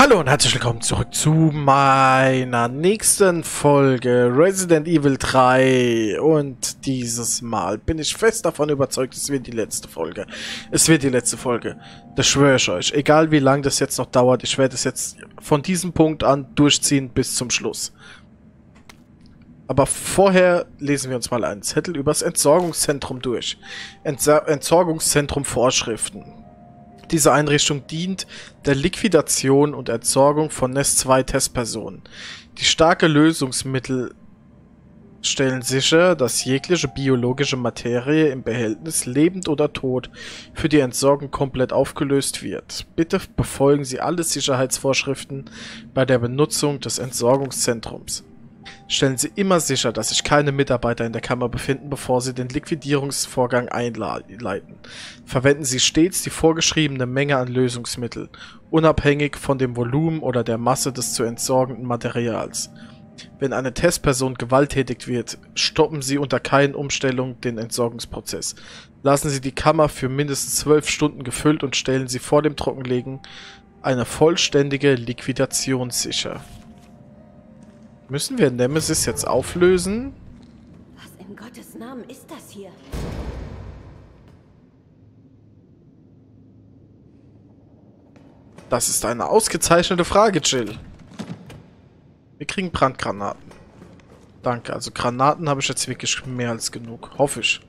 Hallo und herzlich willkommen zurück zu meiner nächsten Folge Resident Evil 3 und dieses Mal bin ich fest davon überzeugt, es wird die letzte Folge. Es wird die letzte Folge. Das schwöre ich euch. Egal wie lange das jetzt noch dauert, ich werde es jetzt von diesem Punkt an durchziehen bis zum Schluss. Aber vorher lesen wir uns mal einen Zettel übers Entsorgungszentrum durch. Entsa Entsorgungszentrum Vorschriften. Diese Einrichtung dient der Liquidation und Entsorgung von NES-2-Testpersonen. Die starke Lösungsmittel stellen sicher, dass jegliche biologische Materie im Behältnis, lebend oder tot, für die Entsorgung komplett aufgelöst wird. Bitte befolgen Sie alle Sicherheitsvorschriften bei der Benutzung des Entsorgungszentrums. Stellen Sie immer sicher, dass sich keine Mitarbeiter in der Kammer befinden, bevor Sie den Liquidierungsvorgang einleiten. Verwenden Sie stets die vorgeschriebene Menge an Lösungsmittel, unabhängig von dem Volumen oder der Masse des zu entsorgenden Materials. Wenn eine Testperson gewalttätig wird, stoppen Sie unter keinen Umstellungen den Entsorgungsprozess. Lassen Sie die Kammer für mindestens zwölf Stunden gefüllt und stellen Sie vor dem Trockenlegen eine vollständige Liquidation sicher. Müssen wir Nemesis jetzt auflösen? Was in Gottes Namen ist das hier? Das ist eine ausgezeichnete Frage, Jill. Wir kriegen Brandgranaten. Danke, also Granaten habe ich jetzt wirklich mehr als genug. Hoffe ich.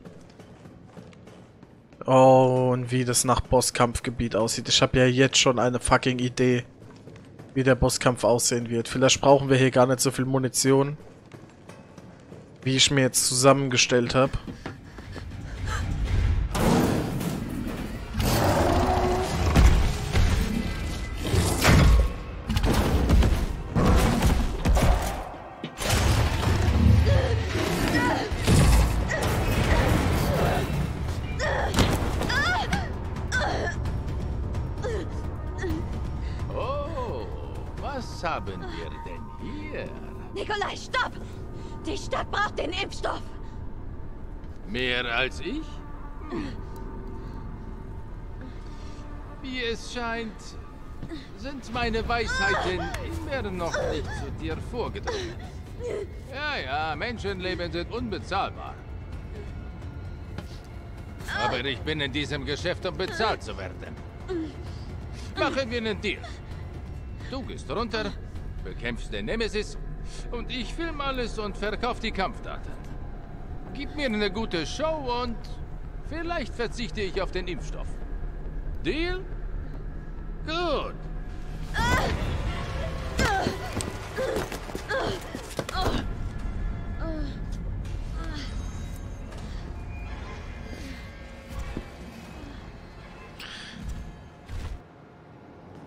Oh, und wie das nach Bosskampfgebiet aussieht. Ich habe ja jetzt schon eine fucking Idee wie der Bosskampf aussehen wird. Vielleicht brauchen wir hier gar nicht so viel Munition, wie ich mir jetzt zusammengestellt habe. Mehr als ich? Wie es scheint, sind meine Weisheiten immer noch nicht zu dir vorgedrungen. Ja, ja, Menschenleben sind unbezahlbar. Aber ich bin in diesem Geschäft, um bezahlt zu werden. Machen wir einen Deal. Du gehst runter, bekämpfst den Nemesis und ich film alles und verkauf die Kampfdaten. Gib mir eine gute Show und vielleicht verzichte ich auf den Impfstoff. Deal? Gut.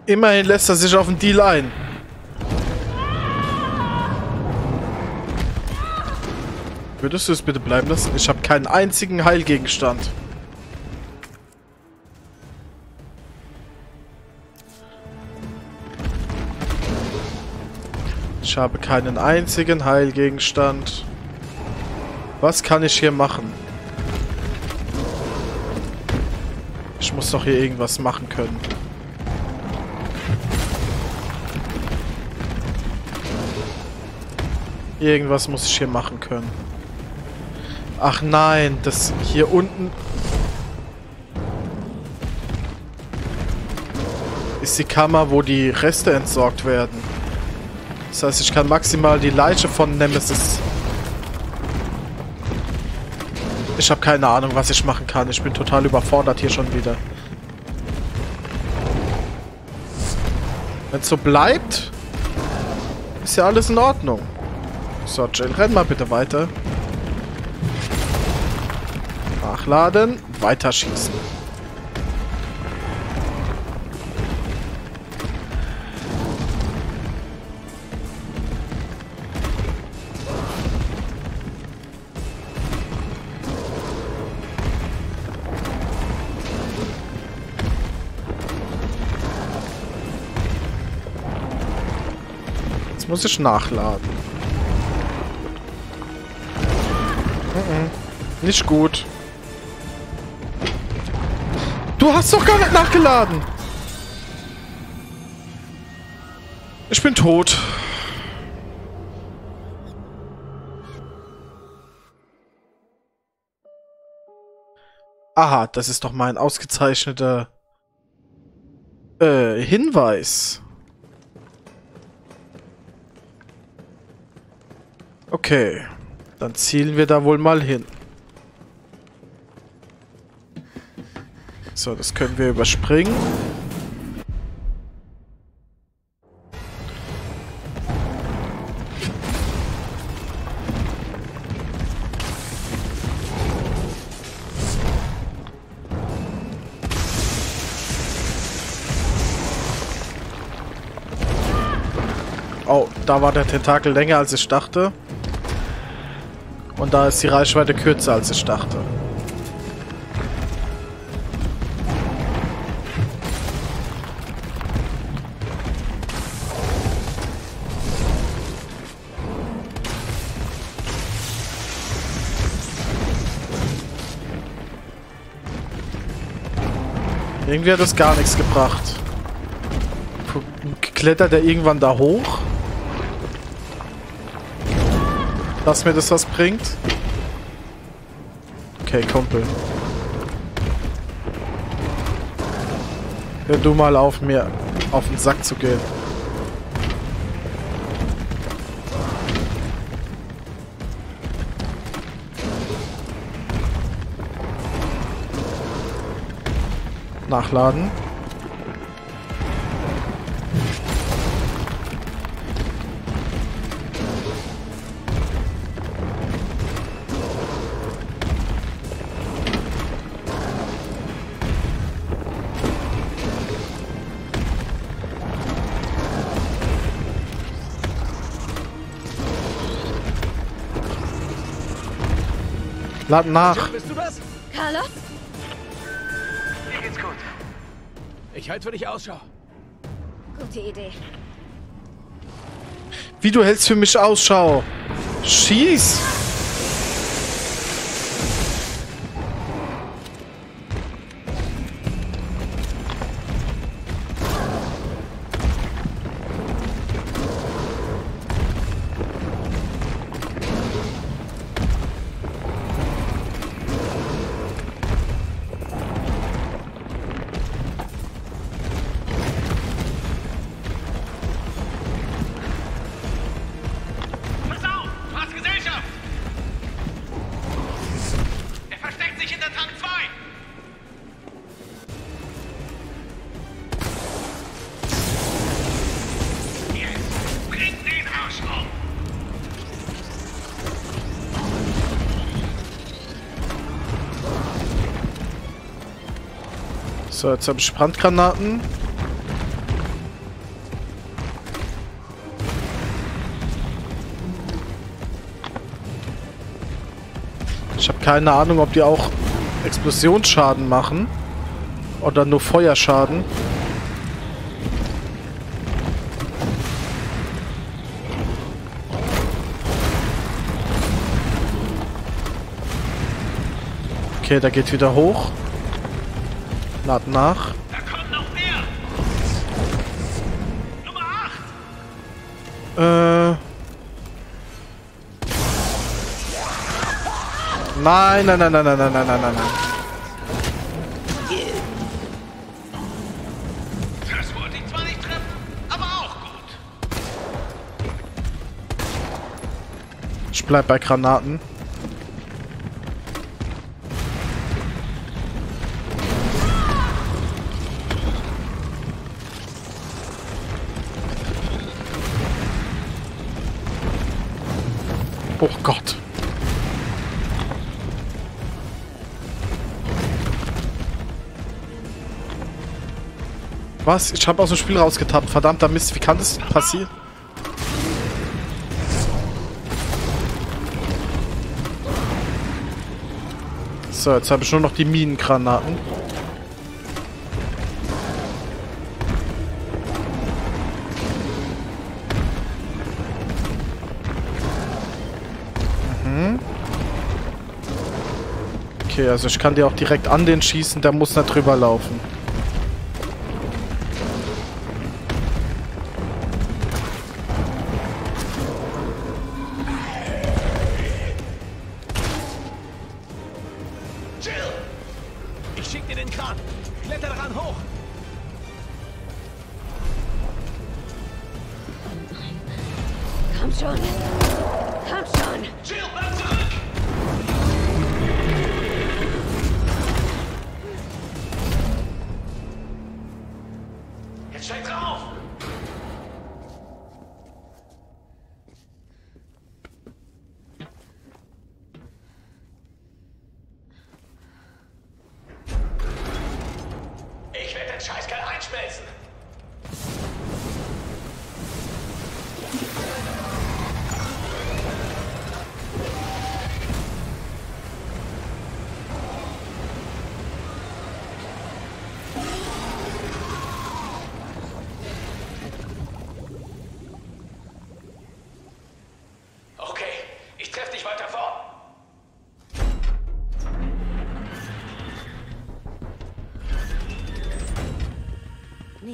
Immerhin lässt er sich auf den Deal ein. Würdest du es bitte bleiben lassen? Ich habe keinen einzigen Heilgegenstand. Ich habe keinen einzigen Heilgegenstand. Was kann ich hier machen? Ich muss doch hier irgendwas machen können. Irgendwas muss ich hier machen können. Ach nein, das hier unten... Ist die Kammer, wo die Reste entsorgt werden. Das heißt, ich kann maximal die Leiche von Nemesis... Ich habe keine Ahnung, was ich machen kann. Ich bin total überfordert hier schon wieder. Wenn es so bleibt, ist ja alles in Ordnung. So, Jill, renn mal bitte weiter. Nachladen, weiterschießen. Jetzt muss ich nachladen. Nicht gut. Du hast doch gar nicht nachgeladen. Ich bin tot. Aha, das ist doch mein ausgezeichneter äh, Hinweis. Okay, dann zielen wir da wohl mal hin. So, das können wir überspringen. Oh, da war der Tentakel länger als ich dachte. Und da ist die Reichweite kürzer als ich dachte. Irgendwie hat das gar nichts gebracht. Klettert er irgendwann da hoch? Dass mir das was bringt? Okay, Kumpel. Hör du mal auf, mir auf den Sack zu gehen. Nachladen. Lad nach. Ich halte für dich Ausschau. Gute Idee. Wie du hältst für mich Ausschau. Schieß! So, jetzt habe ich Brandgranaten. Ich habe keine Ahnung, ob die auch Explosionsschaden machen. Oder nur Feuerschaden. Okay, der geht wieder hoch. Lad nach. Da kommt noch mehr! Nummer 8! Äh. Nein, nein, nein, nein, nein, nein, nein, nein, nein. Das wollte ich zwar nicht treffen, aber auch gut. Ich bleib bei Granaten. Was? Ich habe aus dem Spiel rausgetappt. Verdammter Mist, wie kann das passieren? So, jetzt habe ich nur noch die Minengranaten. Mhm. Okay, also ich kann die auch direkt an den schießen, der muss nicht drüber laufen.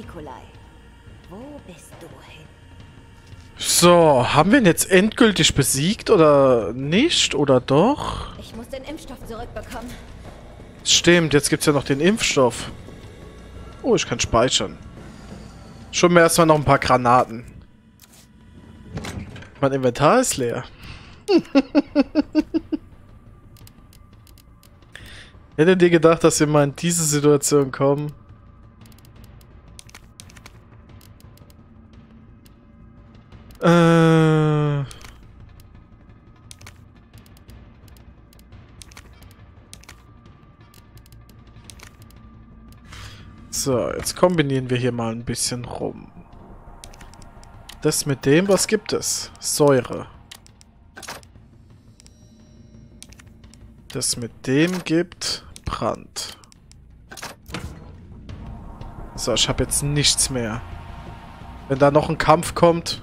Nikolai, wo bist du hin? So, haben wir ihn jetzt endgültig besiegt oder nicht? Oder doch? Ich muss den Impfstoff zurückbekommen. Stimmt, jetzt gibt's ja noch den Impfstoff. Oh, ich kann speichern. Schon mir erstmal noch ein paar Granaten. Mein Inventar ist leer. Hättet ihr gedacht, dass wir mal in diese Situation kommen? Äh... So, jetzt kombinieren wir hier mal ein bisschen rum. Das mit dem, was gibt es? Säure. Das mit dem gibt Brand. So, ich habe jetzt nichts mehr. Wenn da noch ein Kampf kommt,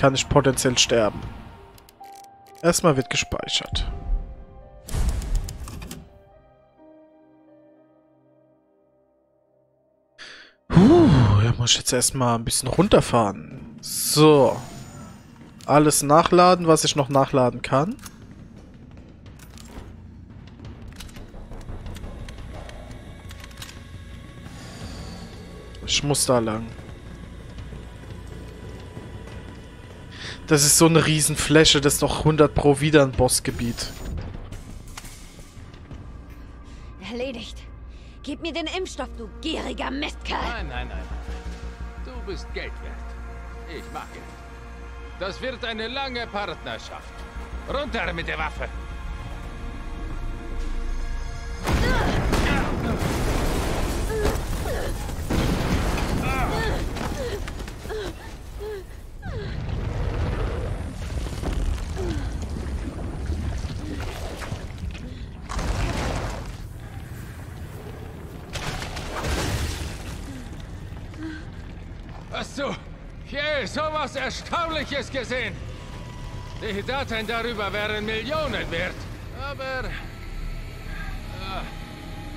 kann ich potenziell sterben. Erstmal wird gespeichert. Puh, da muss ich jetzt erstmal ein bisschen runterfahren. So. Alles nachladen, was ich noch nachladen kann. Ich muss da lang. Das ist so eine Riesenfläche, das ist doch 100 pro wieder ein Bossgebiet. Erledigt. Gib mir den Impfstoff, du gieriger Mistkerl. Nein, nein, nein. Du bist Geld wert. Ich mag Geld. Das wird eine lange Partnerschaft. Runter mit der Waffe. Sowas Erstaunliches gesehen? Die Daten darüber wären Millionen wert. Aber... Ja,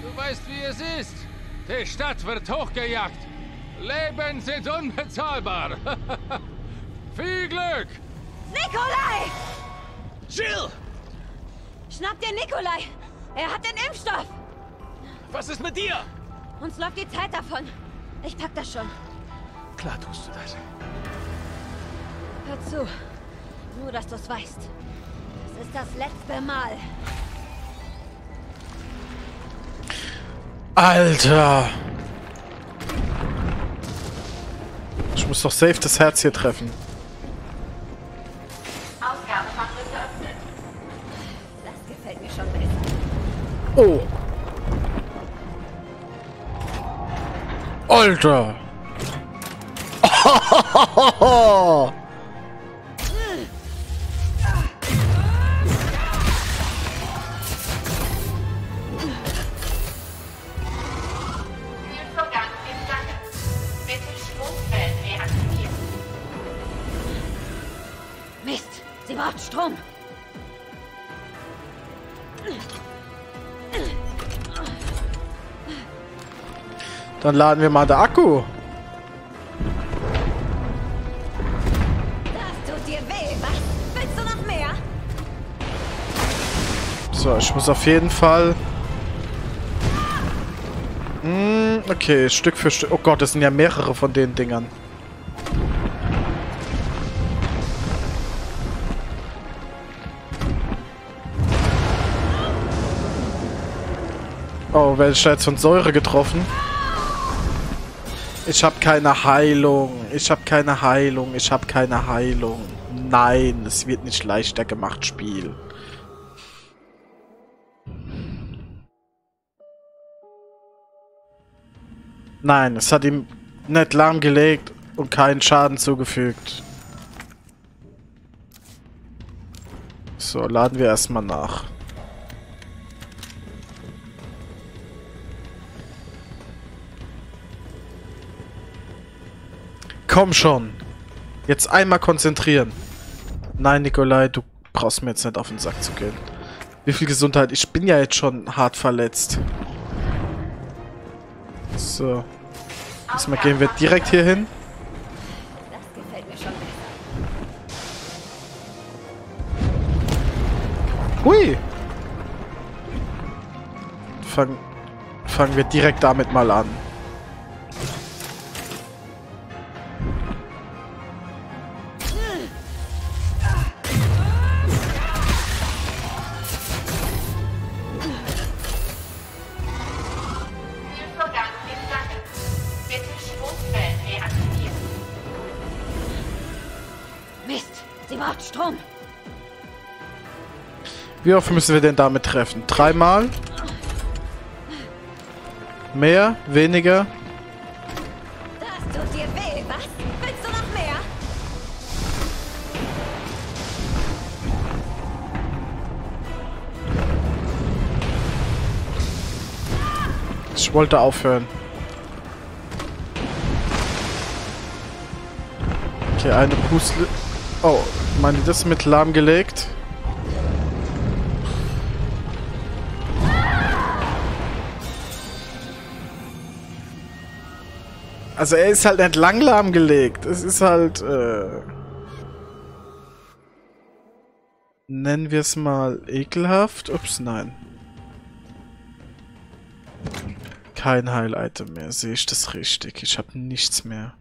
du weißt, wie es ist. Die Stadt wird hochgejagt. Leben sind unbezahlbar. Viel Glück! Nikolai! Jill! Schnapp dir Nikolai! Er hat den Impfstoff! Was ist mit dir? Uns läuft die Zeit davon. Ich pack das schon. Klar tust du das. Hör zu. Nur, dass du es weißt. Es ist das letzte Mal. Alter! Ich muss doch safe das Herz hier treffen. Ausgabefach geöffnet. Das gefällt mir schon besser. Oh! Alter! Dann laden wir mal den Akku. So, ich muss auf jeden Fall... Mm, okay, Stück für Stück. Oh Gott, das sind ja mehrere von den Dingern. Oh, werde ich da jetzt von Säure getroffen? Ich habe keine Heilung. Ich habe keine Heilung. Ich habe keine Heilung. Nein, es wird nicht leichter gemacht, Spiel. Nein, es hat ihm nicht lahmgelegt und keinen Schaden zugefügt. So, laden wir erstmal nach. Komm schon. Jetzt einmal konzentrieren. Nein, Nikolai, du brauchst mir jetzt nicht auf den Sack zu gehen. Wie viel Gesundheit? Ich bin ja jetzt schon hart verletzt. So. Diesmal gehen wir direkt hier hin. Hui! Fang, fangen wir direkt damit mal an. Mist, sie braucht Strom. Wie oft müssen wir denn damit treffen? Dreimal? Mehr? Weniger? Das tut dir weh, was? Willst du noch mehr? Ich wollte aufhören. Okay, eine Pusle... Oh, meine das mit lahmgelegt? Also er ist halt nicht lang lahmgelegt. Es ist halt, äh... Nennen wir es mal ekelhaft? Ups, nein. Kein Heil-Item mehr. Sehe ich das richtig? Ich habe nichts mehr.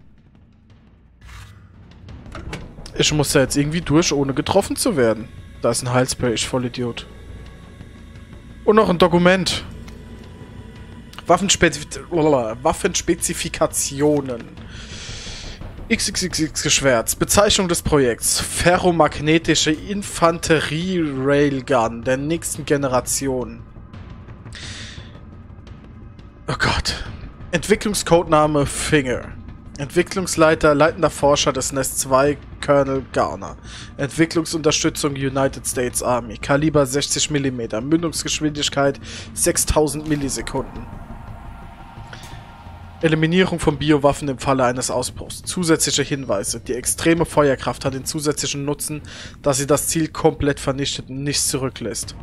Ich muss da jetzt irgendwie durch, ohne getroffen zu werden. Da ist ein Heilspray, ich voll Idiot. Und noch ein Dokument. Waffenspezif Waffenspezifikationen. XXXX Geschwärz. Bezeichnung des Projekts. Ferromagnetische Infanterie-Railgun der nächsten Generation. Oh Gott. Entwicklungscodename Finger. Entwicklungsleiter, leitender Forscher des Nest 2, Colonel Garner. Entwicklungsunterstützung United States Army. Kaliber 60 mm. Mündungsgeschwindigkeit 6000 Millisekunden. Eliminierung von Biowaffen im Falle eines Ausbruchs. Zusätzliche Hinweise. Die extreme Feuerkraft hat den zusätzlichen Nutzen, dass sie das Ziel komplett vernichtet und nichts zurücklässt.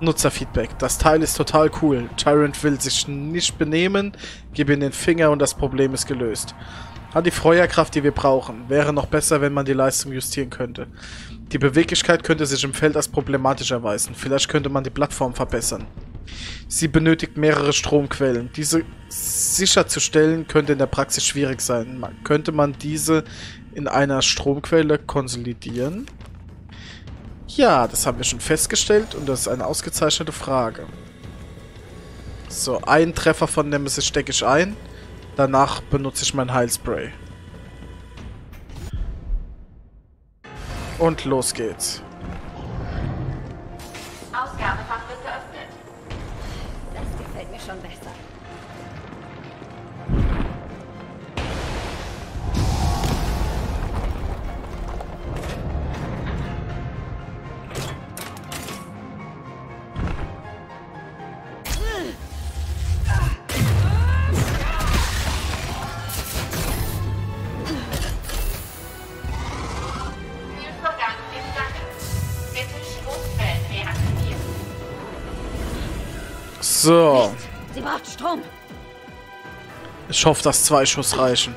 Nutzerfeedback. Das Teil ist total cool. Tyrant will sich nicht benehmen, gib ihm den Finger und das Problem ist gelöst. Hat die Feuerkraft, die wir brauchen. Wäre noch besser, wenn man die Leistung justieren könnte. Die Beweglichkeit könnte sich im Feld als problematisch erweisen. Vielleicht könnte man die Plattform verbessern. Sie benötigt mehrere Stromquellen. Diese sicherzustellen könnte in der Praxis schwierig sein. Man, könnte man diese in einer Stromquelle konsolidieren? Ja, das haben wir schon festgestellt und das ist eine ausgezeichnete Frage. So, einen Treffer von Nemesis stecke ich ein. Danach benutze ich mein Heilspray. Und los geht's. Ausgabefach wird geöffnet. Das gefällt mir schon besser. So. Sie braucht Strom. Ich hoffe, dass zwei Schuss reichen.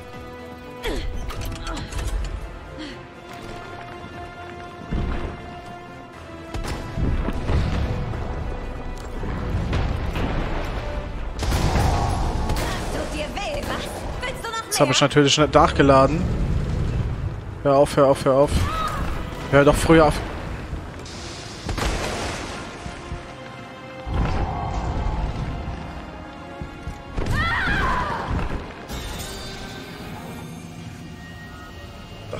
Das habe ich natürlich nicht nachgeladen. Hör auf, hör auf, hör auf. Hör doch früher auf.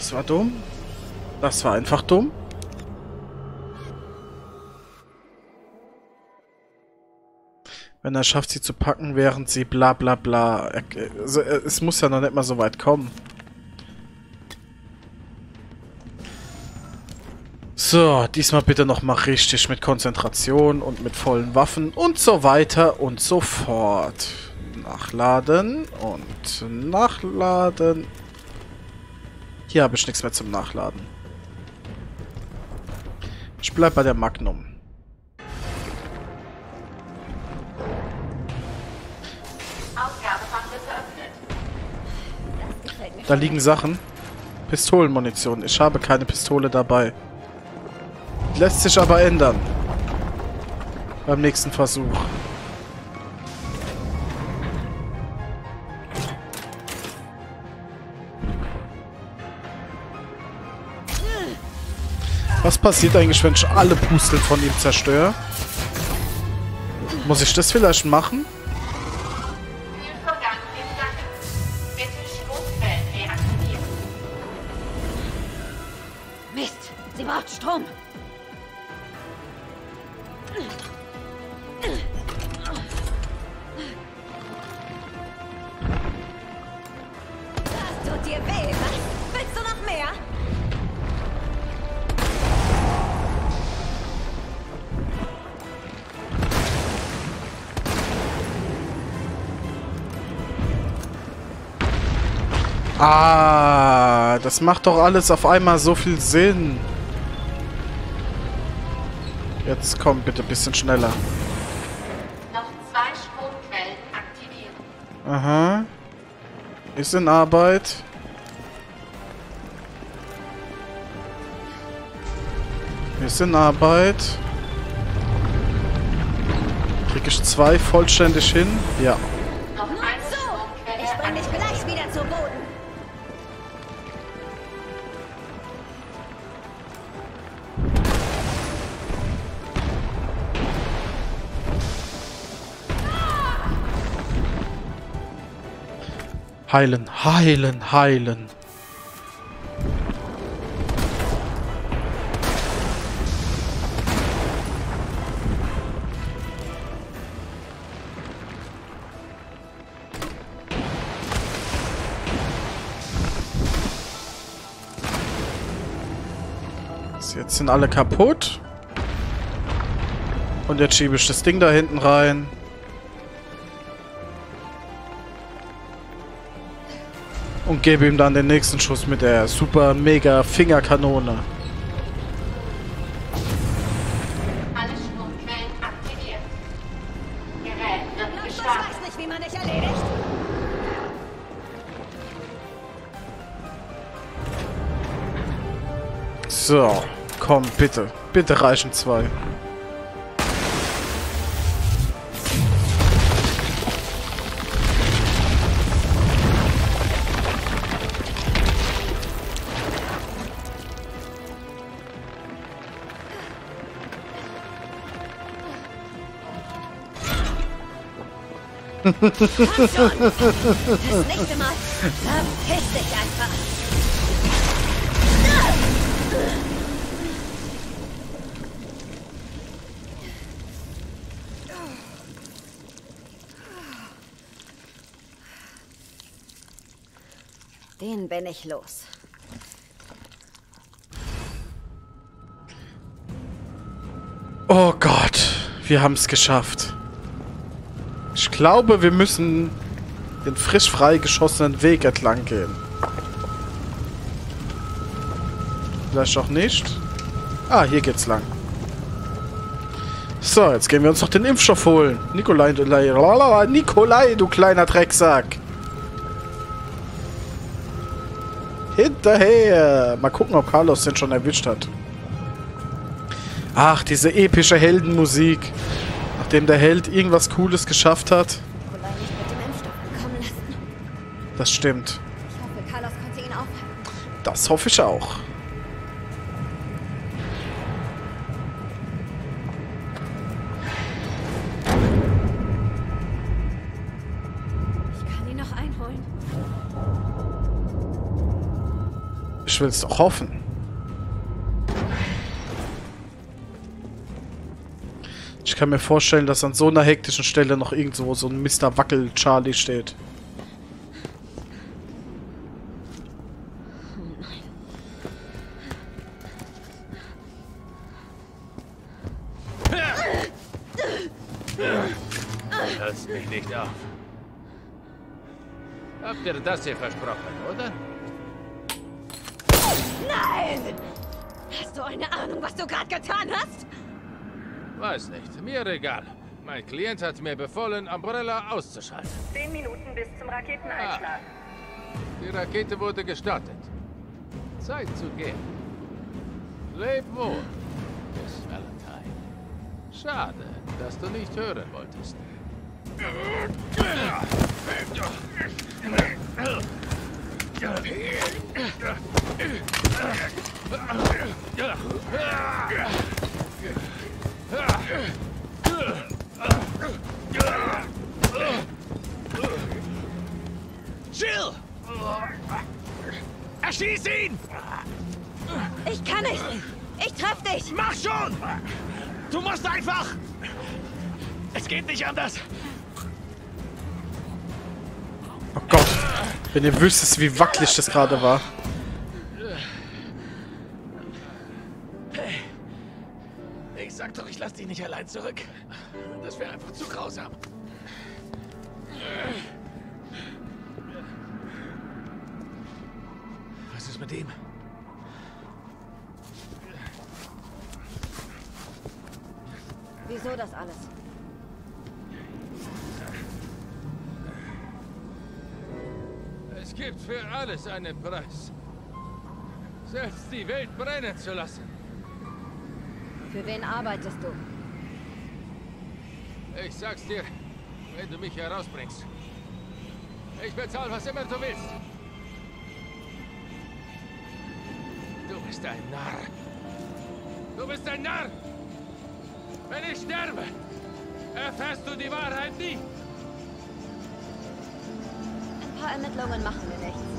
Das war dumm. Das war einfach dumm. Wenn er schafft, sie zu packen, während sie bla bla bla. Also, Es muss ja noch nicht mal so weit kommen. So, diesmal bitte noch mal richtig mit Konzentration und mit vollen Waffen und so weiter und so fort. Nachladen und nachladen. Hier habe ich nichts mehr zum Nachladen. Ich bleib bei der Magnum. Da liegen Sachen. Pistolenmunition. Ich habe keine Pistole dabei. Lässt sich aber ändern. Beim nächsten Versuch. Was passiert eigentlich, wenn ich alle Pusteln von ihm zerstöre? Muss ich das vielleicht machen? Das macht doch alles auf einmal so viel Sinn. Jetzt komm bitte ein bisschen schneller. Noch zwei Stromquellen aktivieren. Aha. Ist in Arbeit. Ist in Arbeit. Krieg ich zwei vollständig hin? Ja. Heilen, heilen, heilen. Jetzt sind alle kaputt. Und jetzt schiebe ich das Ding da hinten rein. Und gebe ihm dann den nächsten Schuss mit der super mega Fingerkanone. Alle Stromquellen aktiviert. Gerät wird Ich gestartet. weiß nicht, wie man dich erledigt. So, komm, bitte. Bitte reichen zwei. Das nächste Mal verpiss dich einfach. Den bin ich los. Oh Gott, wir haben es geschafft. Ich glaube, wir müssen den frisch freigeschossenen Weg entlang gehen. Vielleicht auch nicht. Ah, hier geht's lang. So, jetzt gehen wir uns noch den Impfstoff holen. Nikolai, Nikolai, du kleiner Drecksack. Hinterher. Mal gucken, ob Carlos den schon erwischt hat. Ach, diese epische Heldenmusik. Nachdem der Held irgendwas Cooles geschafft hat. Das stimmt. Ich hoffe, Carlos konnte ihn aufhalten. Das hoffe ich auch. Ich kann ihn noch einholen. Ich Ich will es doch hoffen. Ich kann mir vorstellen, dass an so einer hektischen Stelle noch irgendwo so ein Mr. Wackel Charlie steht. Hörst mich nicht auf. Habt ihr das hier versprochen, oder? Nein! Hast du eine Ahnung, was du gerade getan hast? Weiß nicht, mir egal. Mein Klient hat mir befohlen, Umbrella auszuschalten. Zehn Minuten bis zum Raketeneinschlag. Die Rakete wurde gestartet. Zeit zu gehen. Leb wohl, Miss Valentine. Schade, dass du nicht hören wolltest. Jill! Erschieß ihn! Ich kann nicht! Ich treff dich! Mach schon! Du musst einfach... Es geht nicht anders. Oh Gott. Wenn ihr wüsstet, wie wackelig das gerade war. Zurück. Das wäre einfach zu grausam. Was ist mit ihm? Wieso das alles? Es gibt für alles einen Preis. Selbst die Welt brennen zu lassen. Für wen arbeitest du? Ich sag's dir, wenn du mich herausbringst. Ich bezahle, was immer du willst. Du bist ein Narr. Du bist ein Narr. Wenn ich sterbe, erfährst du die Wahrheit nie. Ein paar Ermittlungen machen wir nichts.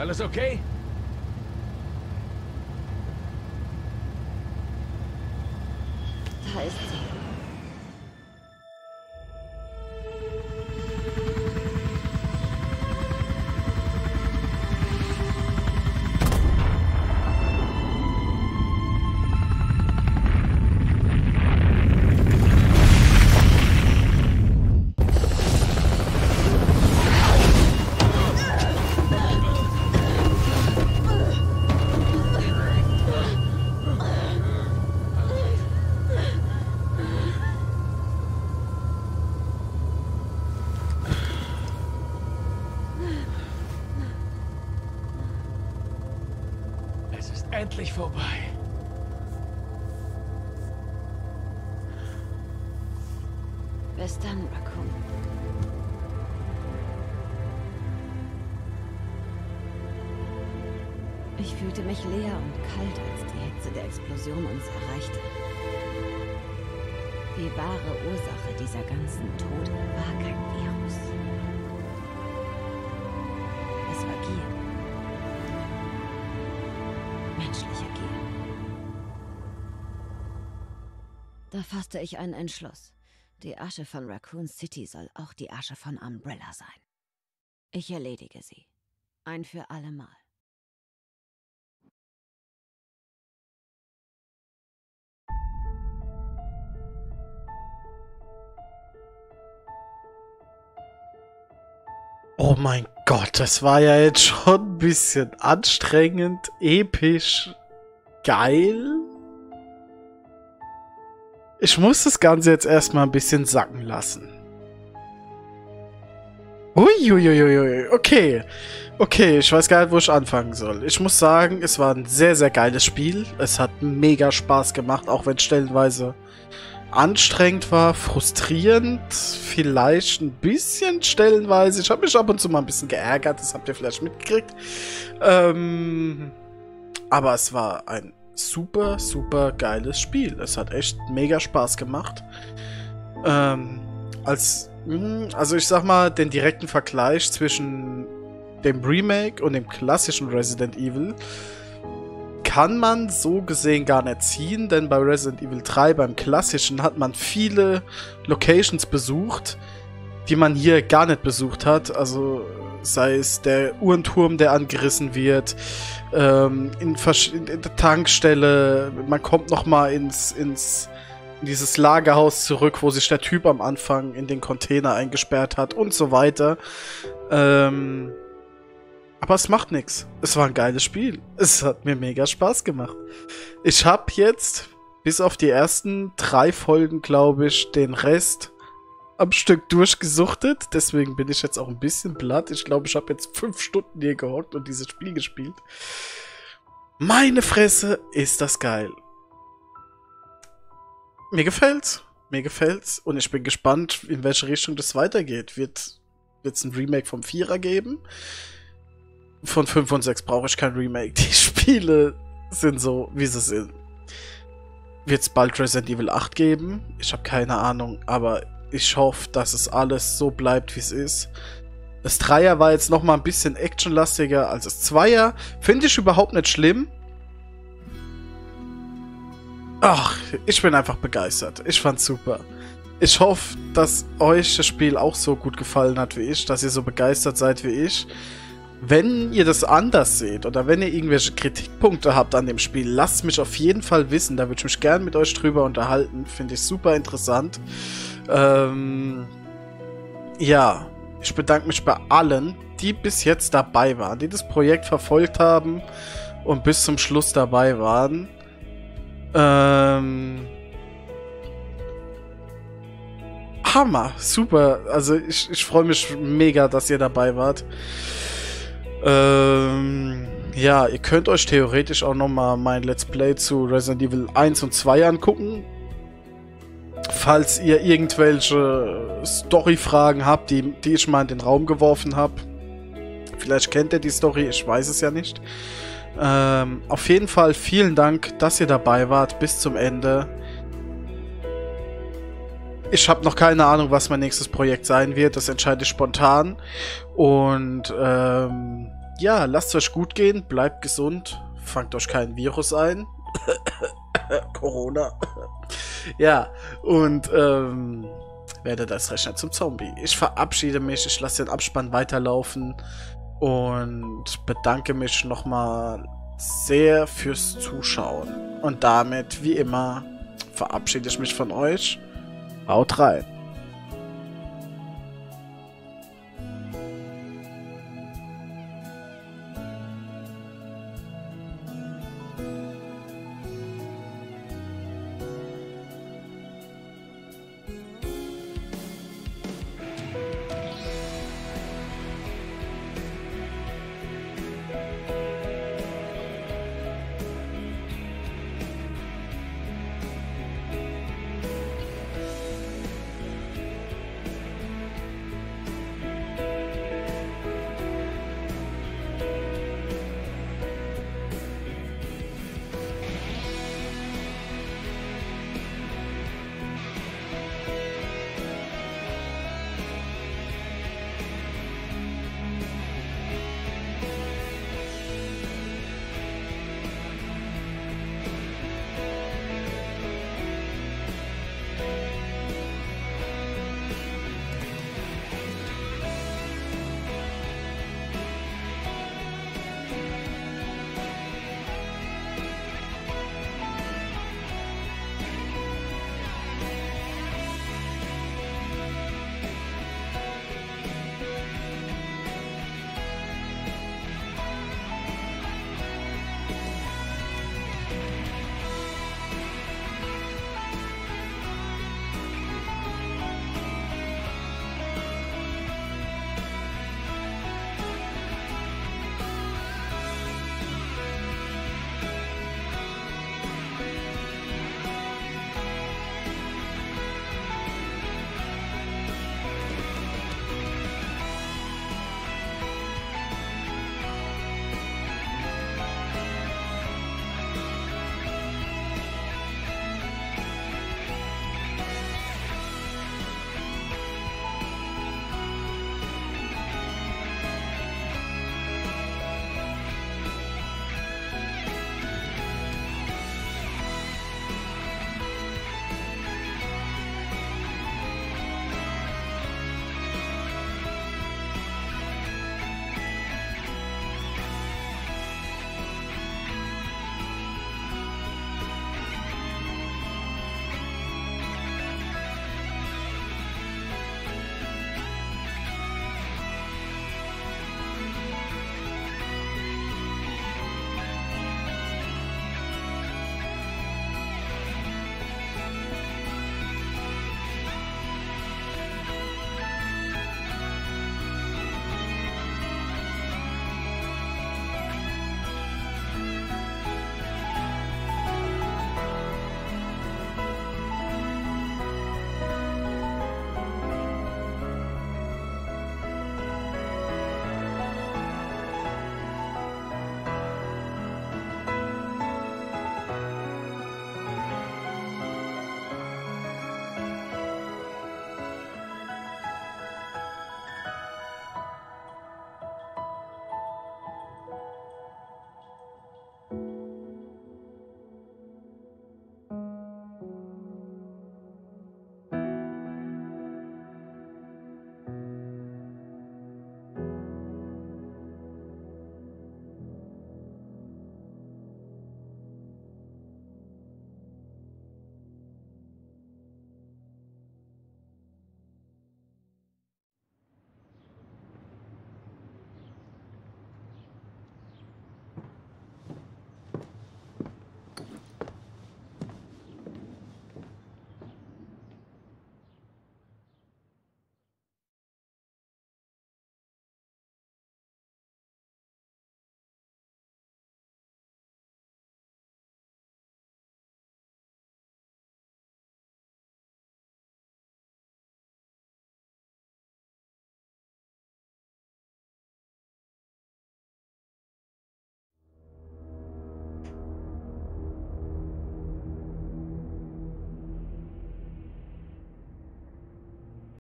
Alles okay? Dieser ganzen Tode war kein Virus. Es war Gier. Menschliche Gier. Da fasste ich einen Entschluss. Die Asche von Raccoon City soll auch die Asche von Umbrella sein. Ich erledige sie. Ein für allemal. Oh mein Gott, das war ja jetzt schon ein bisschen anstrengend, episch, geil. Ich muss das Ganze jetzt erstmal ein bisschen sacken lassen. Uiuiuiui, okay. Okay, ich weiß gar nicht, wo ich anfangen soll. Ich muss sagen, es war ein sehr, sehr geiles Spiel. Es hat mega Spaß gemacht, auch wenn stellenweise anstrengend war, frustrierend, vielleicht ein bisschen stellenweise. Ich habe mich ab und zu mal ein bisschen geärgert, das habt ihr vielleicht mitgekriegt. Ähm, aber es war ein super, super geiles Spiel. Es hat echt mega Spaß gemacht. Ähm, als, hm, also ich sag mal, den direkten Vergleich zwischen dem Remake und dem klassischen Resident Evil kann man so gesehen gar nicht ziehen, denn bei Resident Evil 3, beim klassischen, hat man viele Locations besucht, die man hier gar nicht besucht hat. Also sei es der Uhrenturm, der angerissen wird, ähm, in, in, der Tankstelle, man kommt nochmal ins, ins in dieses Lagerhaus zurück, wo sich der Typ am Anfang in den Container eingesperrt hat und so weiter. Ähm, aber es macht nichts. Es war ein geiles Spiel. Es hat mir mega Spaß gemacht. Ich habe jetzt, bis auf die ersten drei Folgen, glaube ich, den Rest am Stück durchgesuchtet. Deswegen bin ich jetzt auch ein bisschen platt. Ich glaube, ich habe jetzt fünf Stunden hier gehockt und dieses Spiel gespielt. Meine Fresse, ist das geil. Mir gefällt's. Mir gefällt's. Und ich bin gespannt, in welche Richtung das weitergeht. Wird es ein Remake vom Vierer geben? Von 5 und 6 brauche ich kein Remake. Die Spiele sind so, wie sie sind. Wird es bald Resident Evil 8 geben? Ich habe keine Ahnung, aber ich hoffe, dass es alles so bleibt, wie es ist. Das Dreier war jetzt nochmal ein bisschen actionlastiger als das Zweier. Finde ich überhaupt nicht schlimm. Ach, ich bin einfach begeistert. Ich fand's super. Ich hoffe, dass euch das Spiel auch so gut gefallen hat wie ich, dass ihr so begeistert seid wie ich. Wenn ihr das anders seht oder wenn ihr irgendwelche Kritikpunkte habt an dem Spiel, lasst mich auf jeden Fall wissen. Da würde ich mich gern mit euch drüber unterhalten. Finde ich super interessant. Ähm, ja, ich bedanke mich bei allen, die bis jetzt dabei waren, die das Projekt verfolgt haben und bis zum Schluss dabei waren. Ähm, Hammer, super. Also ich, ich freue mich mega, dass ihr dabei wart. Ähm, ja, ihr könnt euch theoretisch auch nochmal mein Let's Play zu Resident Evil 1 und 2 angucken. Falls ihr irgendwelche Story-Fragen habt, die, die ich mal in den Raum geworfen habe. Vielleicht kennt ihr die Story, ich weiß es ja nicht. Ähm, auf jeden Fall vielen Dank, dass ihr dabei wart bis zum Ende. Ich habe noch keine Ahnung, was mein nächstes Projekt sein wird. Das entscheide ich spontan. Und ähm, ja, lasst es euch gut gehen, bleibt gesund, fangt euch kein Virus ein. Corona. ja, und ähm, werde das Rechner zum Zombie. Ich verabschiede mich, ich lasse den Abspann weiterlaufen und bedanke mich nochmal sehr fürs Zuschauen. Und damit, wie immer, verabschiede ich mich von euch. Haut rein.